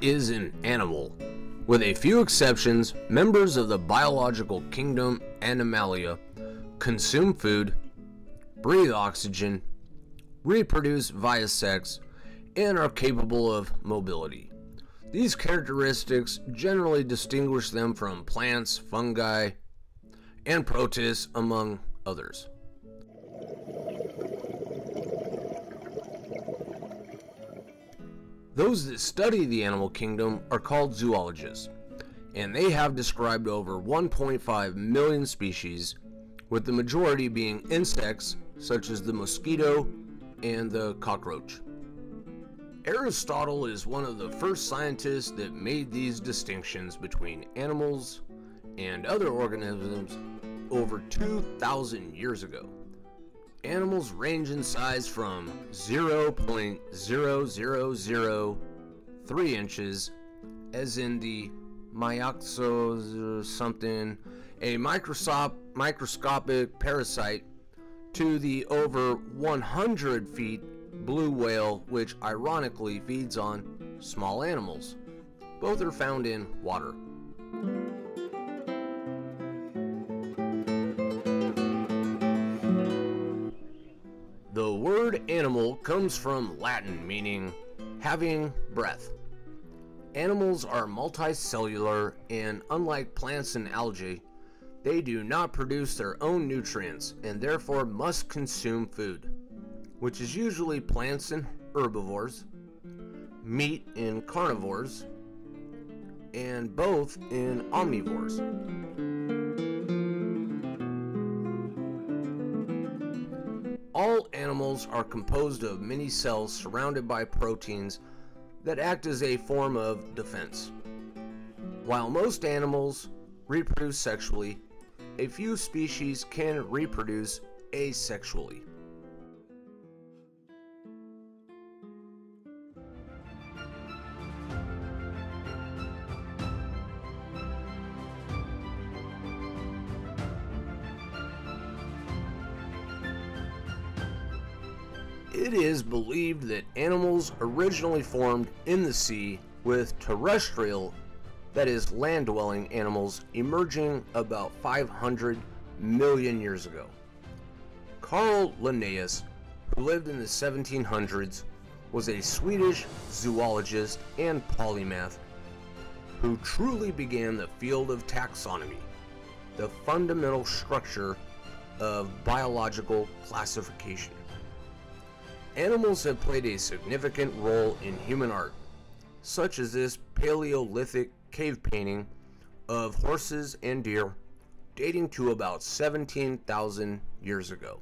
is an animal? With a few exceptions, members of the biological kingdom Animalia consume food, breathe oxygen, reproduce via sex, and are capable of mobility. These characteristics generally distinguish them from plants, fungi, and protists, among others. Those that study the animal kingdom are called zoologists, and they have described over 1.5 million species, with the majority being insects such as the mosquito and the cockroach. Aristotle is one of the first scientists that made these distinctions between animals and other organisms over 2,000 years ago. Animals range in size from 0.0003 inches, as in the Myxozoa something, a microscopic parasite, to the over 100 feet blue whale, which ironically feeds on small animals. Both are found in water. Word animal comes from Latin meaning having breath. Animals are multicellular and unlike plants and algae, they do not produce their own nutrients and therefore must consume food, which is usually plants and herbivores, meat in carnivores, and both in omnivores. All animals are composed of many cells surrounded by proteins that act as a form of defense. While most animals reproduce sexually, a few species can reproduce asexually. It is believed that animals originally formed in the sea with terrestrial, that is, land dwelling animals emerging about 500 million years ago. Carl Linnaeus, who lived in the 1700s, was a Swedish zoologist and polymath who truly began the field of taxonomy, the fundamental structure of biological classification. Animals have played a significant role in human art, such as this Paleolithic cave painting of horses and deer dating to about 17,000 years ago.